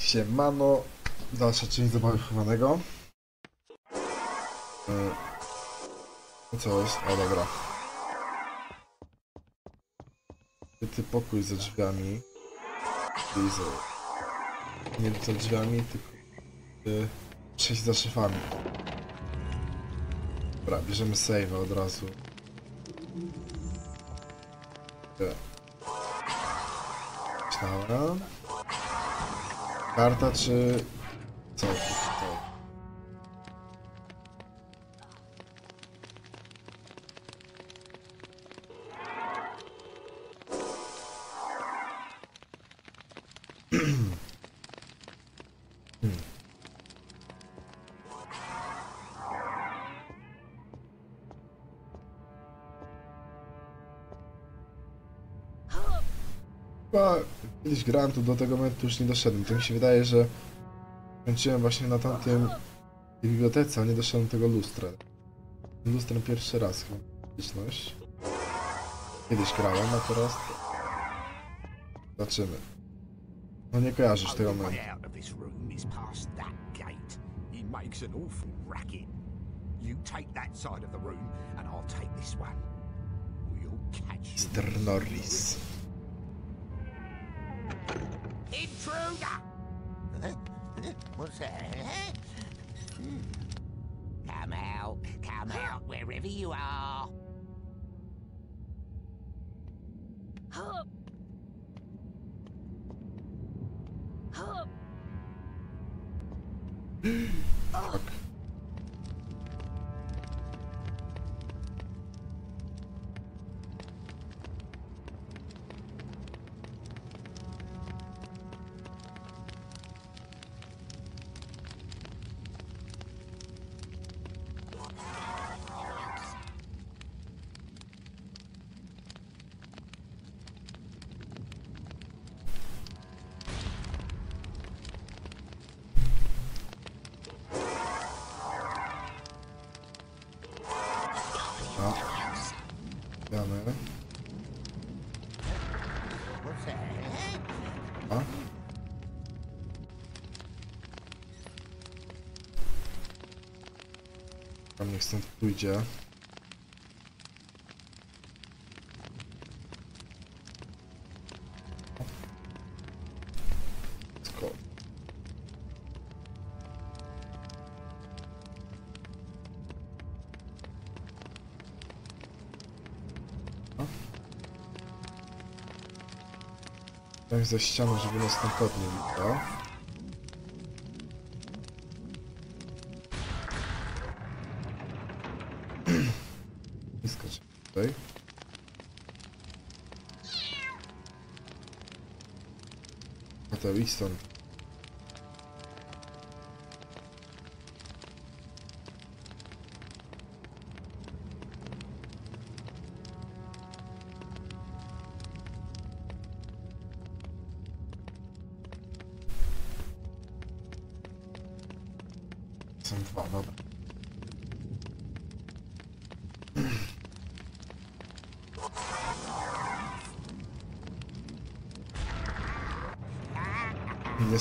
Siemano, dalsza część zabawy chowanego. E, No co jest? O dobra. Ty pokój za drzwiami. Za... Nie za drzwiami, tylko... e, Przejść za szafami. Dobra, bierzemy save'a od razu. E. Myślałem. Karta czy... Co? Co? Chyba kiedyś grałem tu do tego momentu już nie doszedłem. To mi się wydaje, że kończyłem właśnie na tamtym tej bibliotece, a nie doszedłem do tego lustra. Lustrem pierwszy raz chyba. Kiedyś grałem, a teraz... Zobaczymy. No nie kojarzysz tego momentu. makes an awful racket. You take that side of the room, and I'll take this one. We'll catch you. Mr. Norris. Intruder! What's that? Hmm. Come out, come out, wherever you are. A. Tam niech stąd pójdzie. za ścianą żeby nas nie podniósł, Skacz tutaj. A to Winston.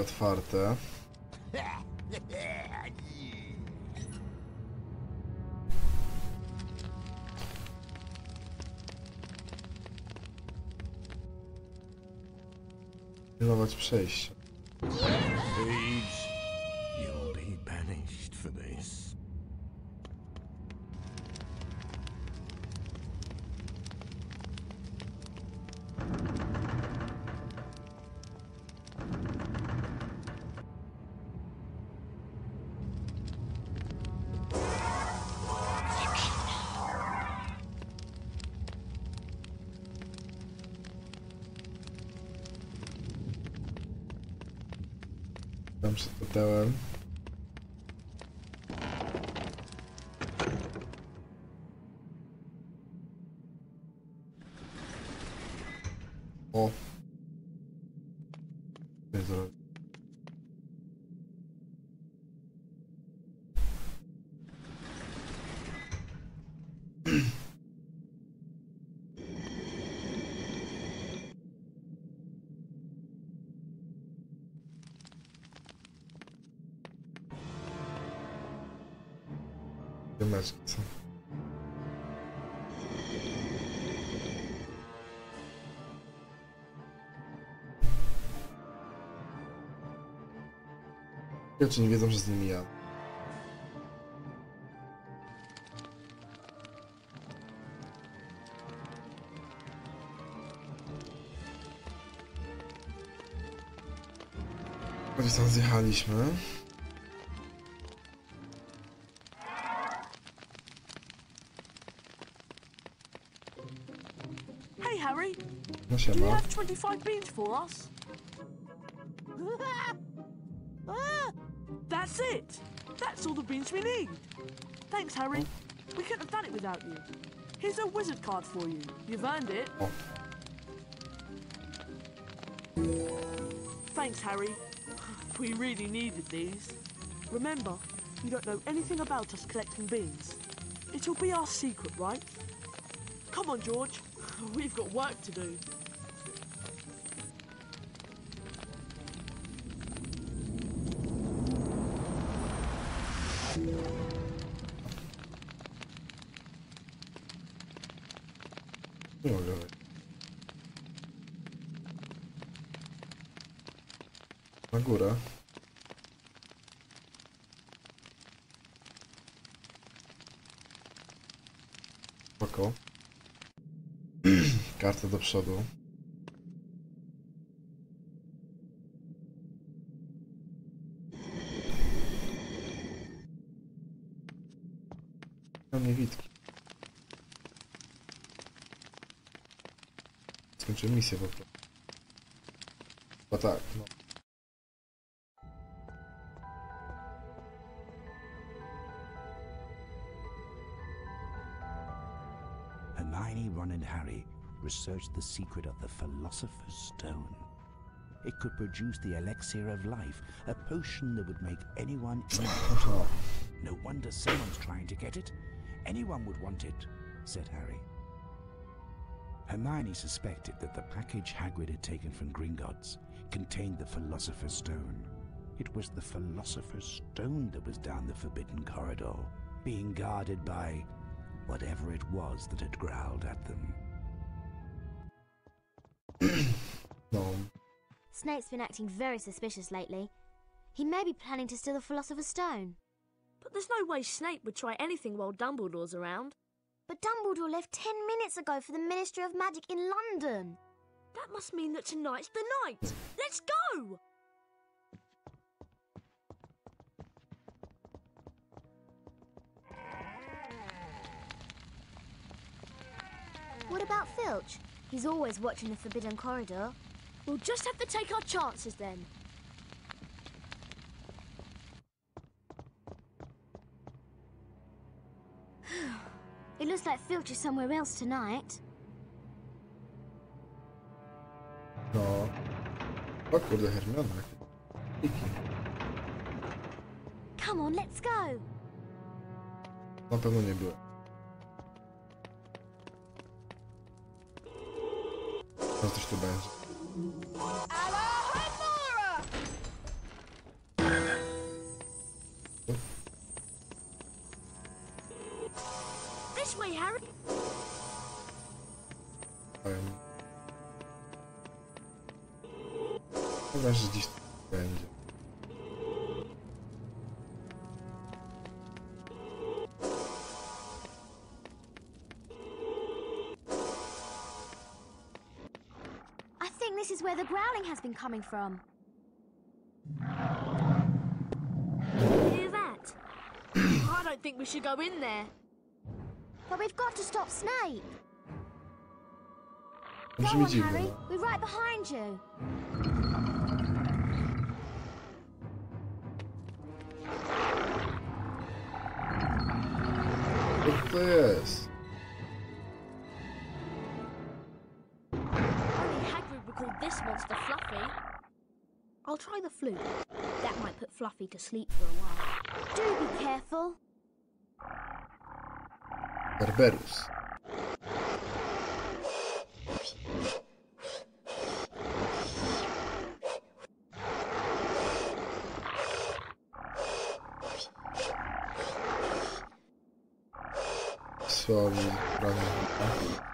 Otwarte. Pilnować przejście. Tam przed hotelem. Ziomeczki są. Ja czy nie wiedzą, że z nimi ja. Gdzieś tam zjechaliśmy. Do you have 25 beans for us? That's it! That's all the beans we need! Thanks, Harry. We couldn't have done it without you. Here's a wizard card for you. You've earned it. O, Thanks, Harry. We really needed these. Remember, you don't know anything about us collecting beans. It'll be our secret, right? Come on, George. We've got work to do. Górę. Spoko. Karta do przodu. Mam niewidki. Skończyłem misję po prostu. Chyba tak, no. Researched the secret of the Philosopher's Stone. It could produce the elixir of life, a potion that would make anyone immortal. No wonder someone's trying to get it. Anyone would want it, said Harry. Hermione suspected that the package Hagrid had taken from Gringotts contained the Philosopher's Stone. It was the Philosopher's Stone that was down the Forbidden Corridor, being guarded by whatever it was that had growled at them. No, Snape's been acting very suspicious lately. He may be planning to steal the Philosopher's Stone. But there's no way Snape would try anything while Dumbledore's around. But Dumbledore left ten minutes ago for the Ministry of Magic in London. That must mean that tonight's the night. Let's go! What about Filch? He's always watching the Forbidden Corridor. We'll just have to take our chances then. It looks like Filch somewhere else tonight. no. O kurde, Hermiona. Iki. Come on, let's go. Pewno nie byłem. festa bem This is where the growling has been coming from. Hear that? I don't think we should go in there. But we've got to stop Snape. Go on, Harry. We're right behind you. What's this? That might put Fluffy to sleep for a while. Do be careful. Kerberus. Słabi rany.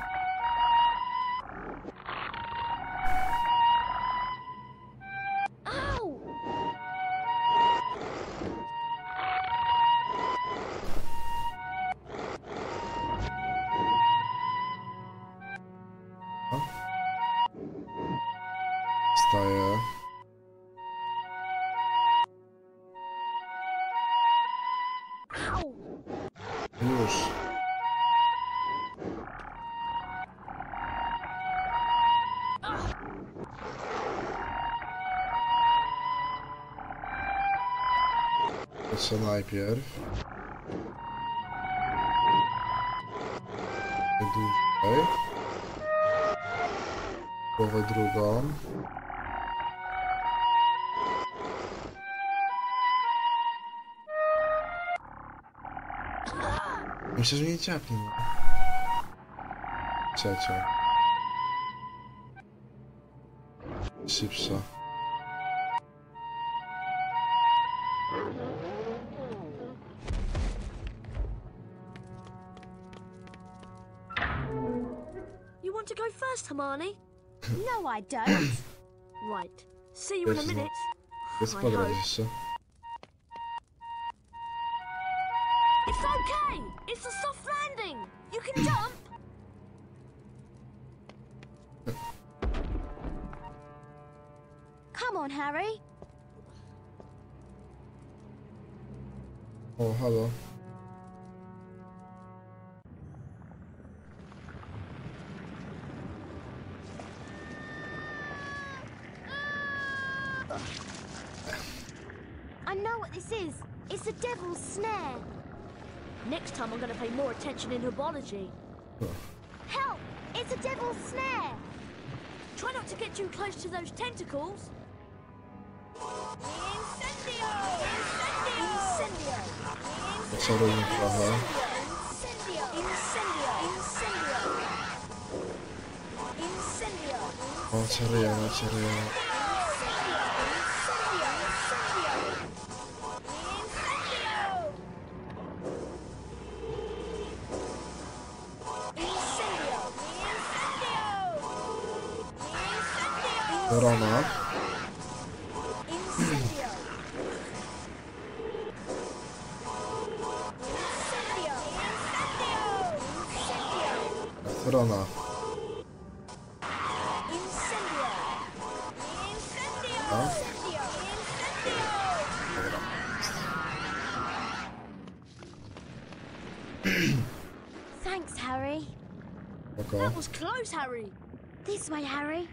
Jeszcze najpierw. Dłużej. Głowę drugą. Myślę, że nie ciapnie. Trzecia. Szybsza. Hermione? No, I don't. Right. See you in a minute. Jest I podraz hope. jeszcze. It's okay! It's a soft landing! You can jump! Come on, Harry. O, halo. I know what this is. Devil's snare. Next time I'm going to pay more attention in herbology. Help! It's a devil's snare. Try not to get too close to those tentacles. Incendio! Incendio! Czarownik trochę. Incendio! Incendio! Oh, Incendio! Incendio! O, czarujemy, czarujemy. Rana. Rana. A? Dobra. Thanks, Harry. Oko. That was close, Harry. This way, Harry.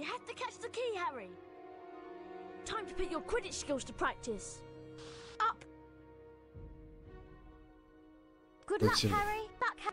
You have to catch the key, Harry. Time to put your Quidditch skills to practice. Up! Good luck. Harry. Luck, ha-.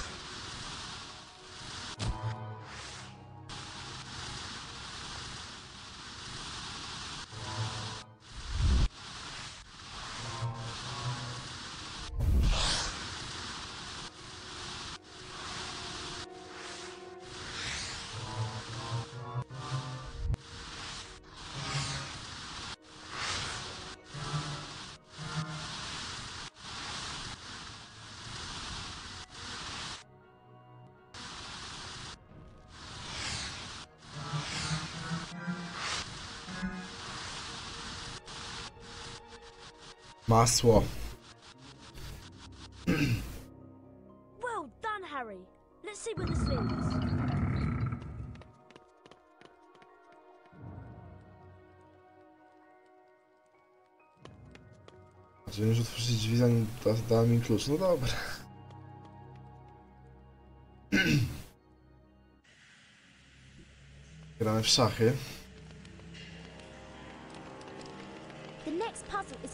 Masło. Well done, Harry. Let's see where this leads. Już otworzyć drzwi zanim da, da mi klucz. No dobra. Gramy w szachy.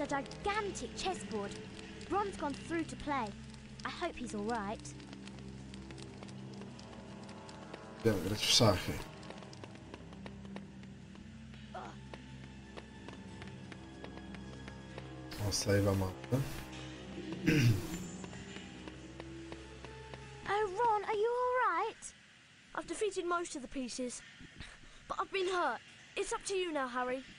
A gigantic chessboard. Ron's gone through to play. I hope he's alright. Grać w szachy. O, save'a. Oh, Ron, are you alright? I've defeated most of the pieces, but I've been hurt. It's up to you now, Harry.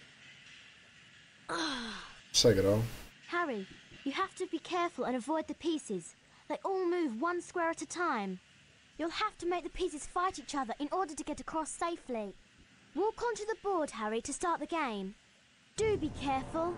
Oh. Przegrał. Harry, you have to be careful and avoid the pieces. They all move one square at a time. You'll have to make the pieces fight each other in order to get across safely. Walk onto the board, Harry, to start the game. Do be careful.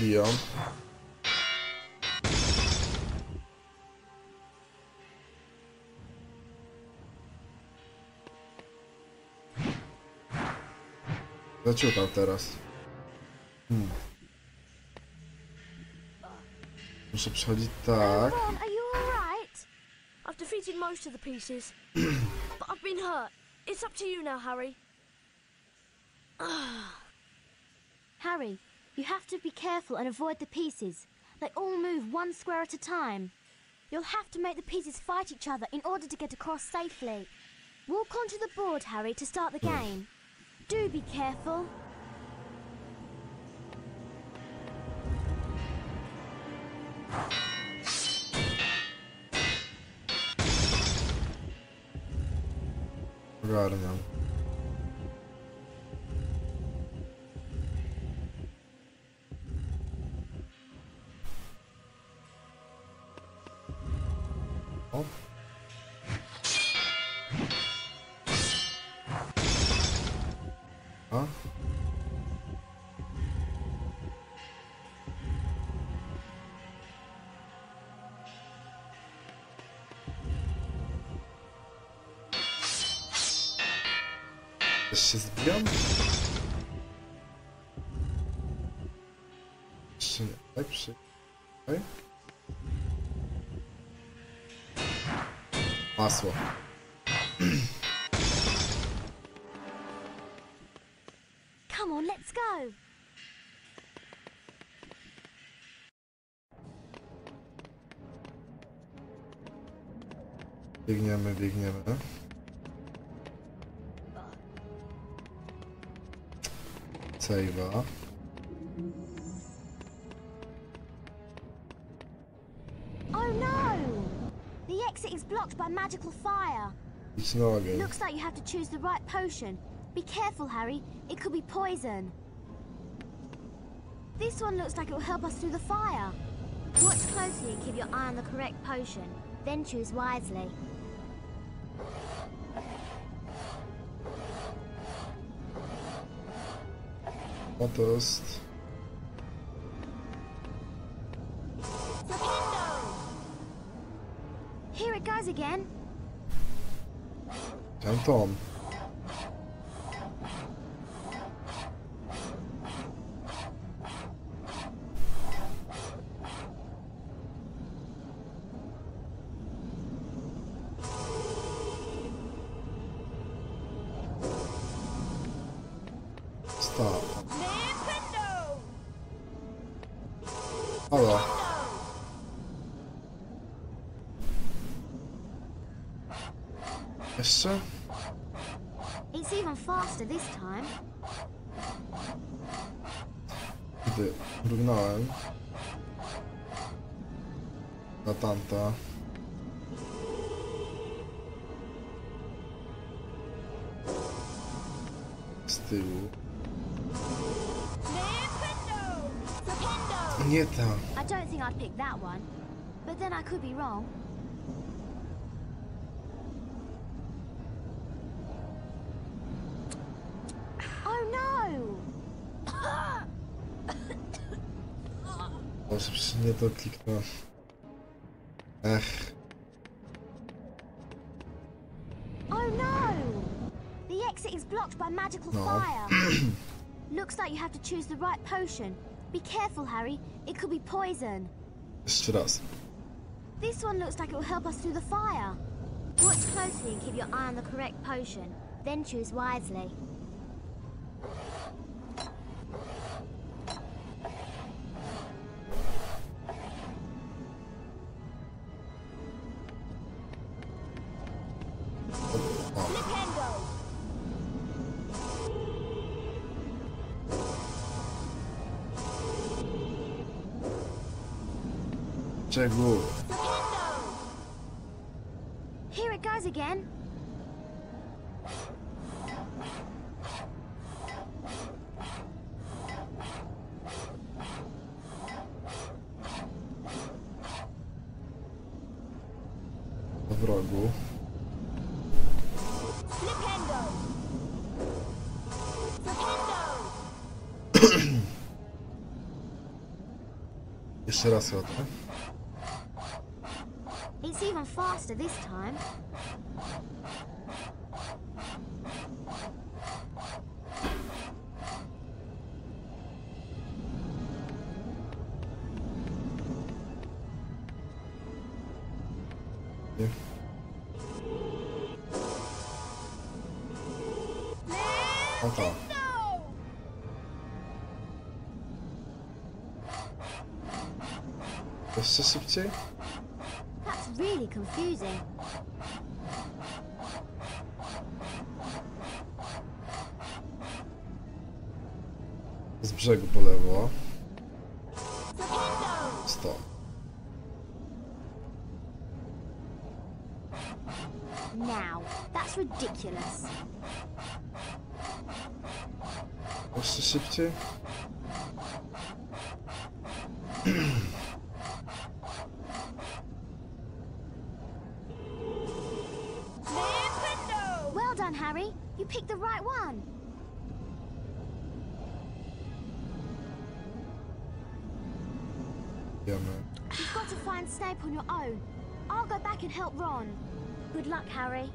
Biją. Zaciukał teraz. Hmm. Muszę przechodzić tak. Are you alright? I've defeated most of the pieces, but I've been hurt. It's up to you now, Harry. Harry, you have to be careful and avoid the pieces. They all move one square at a time. You'll have to make the pieces fight each other in order to get across safely. Walk onto the board, Harry, to start the game. Do be careful. Ogarniam. O. Też się zbijam? Jeszcze nie. Tak, przy... Okay. Masło. Come on, let's go. Biegniemy, biegniemy. Oh no! The exit is blocked by magical fire. Ogień. Looks like you have to choose the right potion. Be careful, Harry. It could be poison. This one looks like it will help us through the fire. Watch closely and keep your eye on the correct potion. Then choose wisely. To. Here it goes again. Ten ton. Oh, Halo. sir. It's even faster this time. Gdy mrugnąłem na tamta. Z tyłu. Nie ta. I don't think I'd pick that one. But then I could be wrong. Oh no! Może przecież nie to kliknąłem. Ech. Oh no! The exit is blocked by magical No. fire. Looks like you have to choose the right potion. Be careful, Harry. It could be poison. Jeszcze raz. This one looks like it will help us through the fire. Watch closely and keep your eye on the correct potion. Then choose wisely. Czego? Here it goes again. Wrogu. Jeszcze raz chyba, Nie. O to. Jeszcze szybciej? That's really confusing. Z brzegu po lewo. Jeszcze szybciej? Well done, Harry. You picked the right one. Wiemy. You've got to find Snape on your own. I'll go back and help Ron. Good luck, Harry.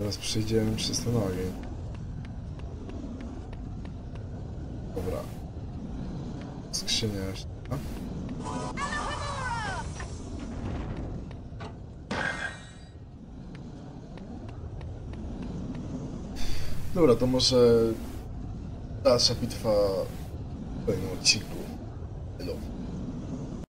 Teraz przejdziemy przez ten ogień. Dobra. Skrzynia jeszcze. Dobra, to może dalsza bitwa w kolejnym odcinku.